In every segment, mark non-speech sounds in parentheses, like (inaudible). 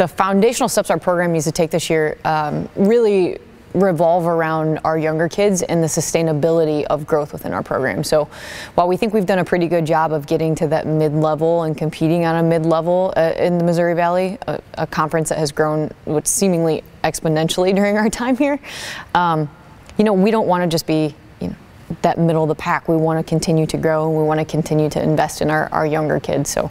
the foundational steps our program needs to take this year um, really revolve around our younger kids and the sustainability of growth within our program. So while we think we've done a pretty good job of getting to that mid-level and competing on a mid-level uh, in the Missouri Valley, a, a, conference that has grown seemingly exponentially (laughs) during our time here, um, you know, we don't want to just be you know, that middle of the pack. We want to continue to grow and we want to continue to invest in our, our younger kids. So,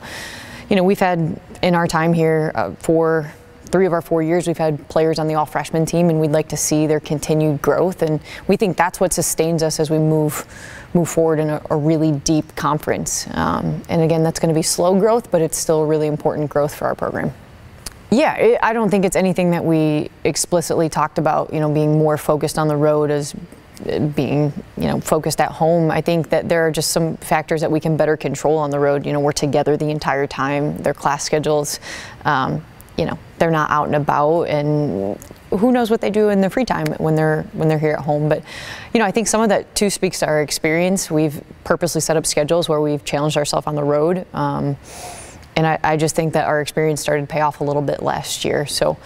you know, we've had in our time here uh, for three of our four years, we've had players on the all freshman team, and we'd like to see their continued growth. And we think that's what sustains us as we move move forward in a, a really deep conference. Um, and again, that's going to be slow growth, but it's still really important growth for our program. Yeah, it, I don't think it's anything that we explicitly talked about. You know, being more focused on the road as being you know focused at home i think that there are just some factors that we can better control on the road. You know we're together the entire time. Their class schedules. Um, you know they're not out and about and who knows what they do in their free time when they're when they're here at home. But you know i think some of that too speaks to our experience. We've purposely set up schedules where we've challenged ourselves on the road. Um, and I, I, just think that our experience started to pay off a little bit last year. So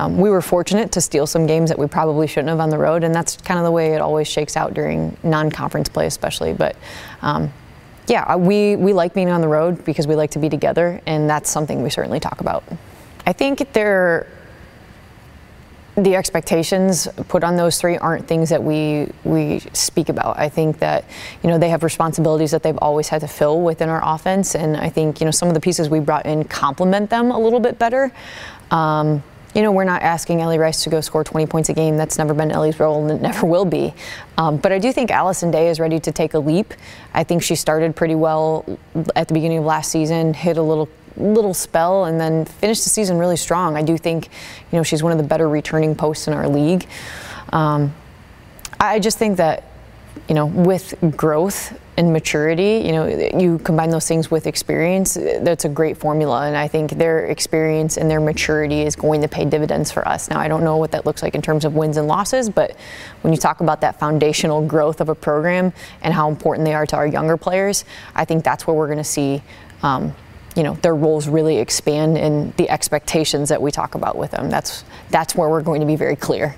um, we were fortunate to steal some games that we probably shouldn't have on the road and that's kind of the way it always shakes out during non-conference play especially but um, yeah, we, we like being on the road because we like to be together, and that's something we certainly talk about. I think they're the expectations put on those three aren't things that we we speak about. I think that you know they have responsibilities that they've always had to fill within our offense, and I think you know some of the pieces we brought in complement them a little bit better. Um, you know, we're not asking Ellie Rice to go score 20 points a game. That's never been Ellie's role and it never will be. Um, but I do think Allison Day is ready to take a leap. I think she started pretty well at the beginning of last season, hit a little little spell and then finished the season really strong. I do think, you know, she's one of the better returning posts in our league. Um, I just think that, you know, with growth and maturity, you know, you combine those things with experience, that's a great formula. And I think their experience and their maturity is going to pay dividends for us. Now, I don't know what that looks like in terms of wins and losses, but when you talk about that foundational growth of a program and how important they are to our younger players, I think that's where we're going to see. Um, you know their roles really expand and the expectations that we talk about with them that's that's where we're going to be very clear